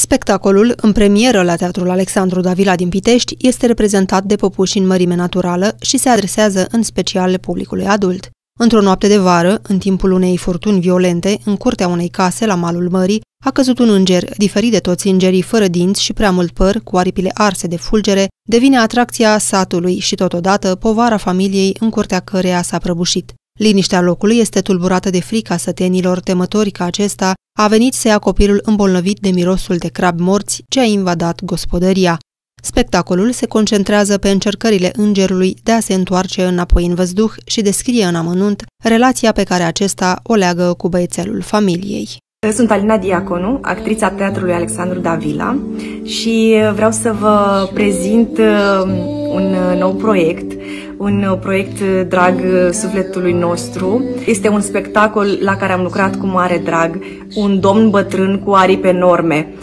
Spectacolul, în premieră la Teatrul Alexandru Davila din Pitești, este reprezentat de popuși în mărime naturală și se adresează în special publicului adult. Într-o noapte de vară, în timpul unei furtuni violente, în curtea unei case la malul mării, a căzut un înger, diferit de toți îngerii fără dinți și prea mult păr, cu aripile arse de fulgere, devine atracția satului și totodată povara familiei în curtea căreia s-a prăbușit. Liniștea locului este tulburată de frica sătenilor temători că acesta a venit să ia copilul îmbolnăvit de mirosul de crabi morți ce a invadat gospodăria. Spectacolul se concentrează pe încercările îngerului de a se întoarce înapoi în văzduh și descrie în amănunt relația pe care acesta o leagă cu băiețelul familiei. Sunt Alina Diaconu, actrița Teatrului Alexandru Davila și vreau să vă prezint uh, un nou proiect un uh, proiect uh, drag uh, sufletului nostru. Este un spectacol la care am lucrat cu mare drag, un domn bătrân cu aripi enorme,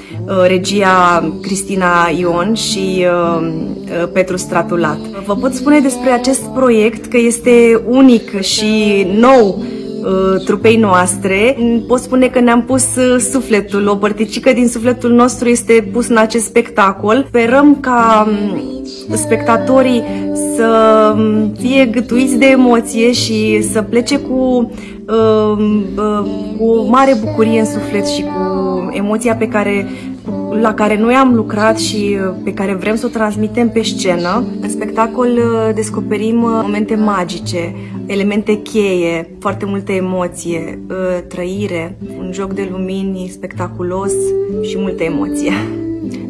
regia Cristina Ion și Petru Stratulat. Vă pot spune despre acest proiect că este unic și nou trupei noastre. Pot spune că ne-am pus sufletul, o părticică din sufletul nostru este pus în acest spectacol. Sperăm ca um, spectatorii să um, fie gătuiți de emoție și să plece cu, uh, uh, cu o mare bucurie în suflet și cu emoția pe care, la care noi am lucrat și uh, pe care vrem să o transmitem pe scenă. În spectacol uh, descoperim uh, momente magice, elemente cheie, foarte multă emoție, trăire, un joc de lumini spectaculos și multă emoție.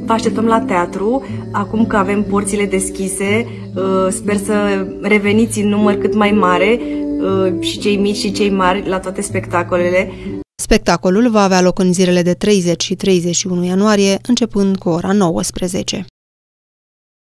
Vă așteptăm la teatru, acum că avem porțile deschise, uh, sper să reveniți în număr cât mai mare uh, și cei mici și cei mari la toate spectacolele. Spectacolul va avea loc în zilele de 30 și 31 ianuarie, începând cu ora 19.